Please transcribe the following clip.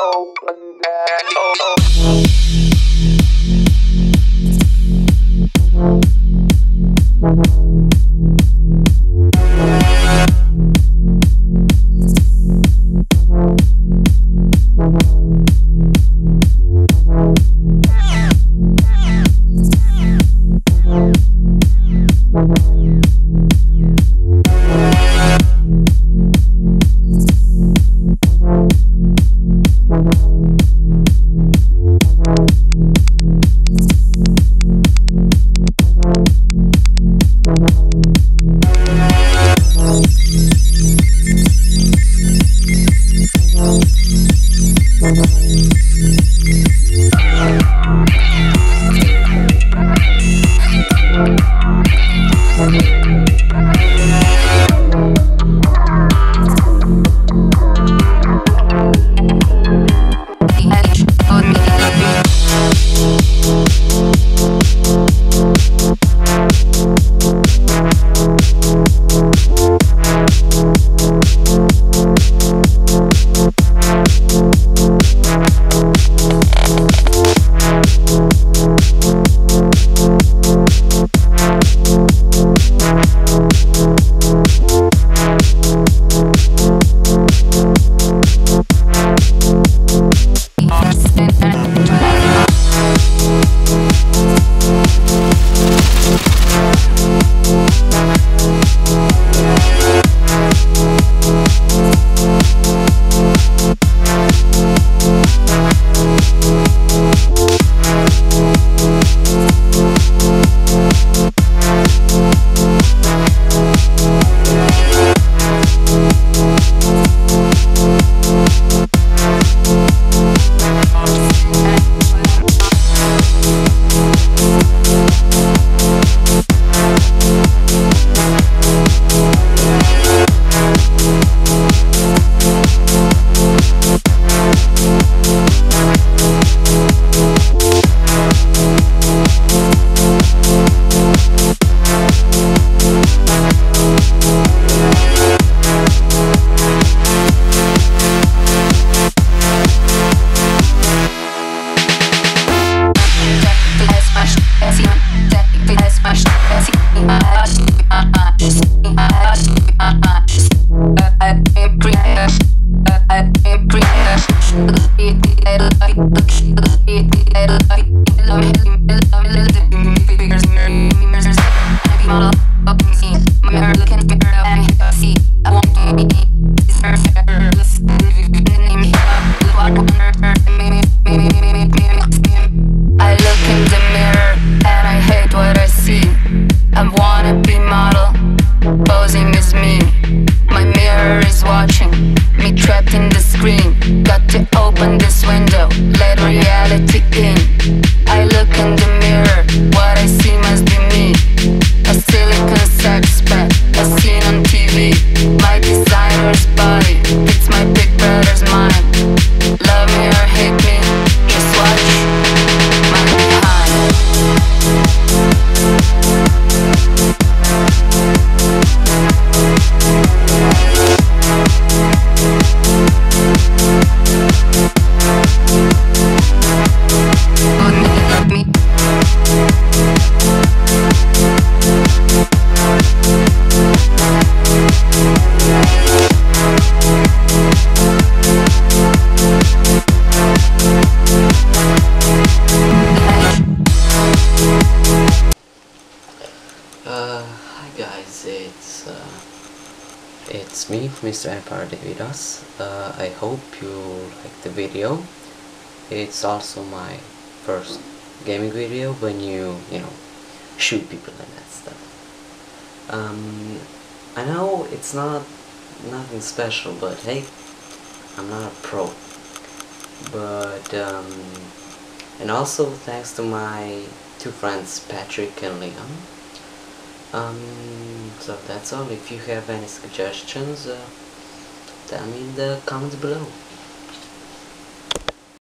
open that. I I wanna be model, posing as me. My mirror is watching me trapped in the screen. It's me, Mr. Empire Davidos. Uh, I hope you like the video. It's also my first gaming video when you you know shoot people and that stuff. Um, I know it's not nothing special, but hey, I'm not a pro. But um, and also thanks to my two friends Patrik and Leon. Um, so that's all. If you have any suggestions, uh, tell me in the comments below.